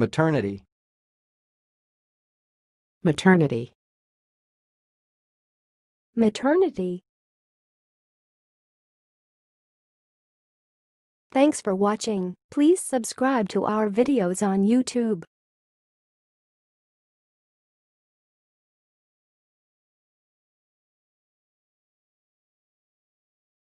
maternity, maternity, maternity. Thanks for watching. Please subscribe to our videos on YouTube.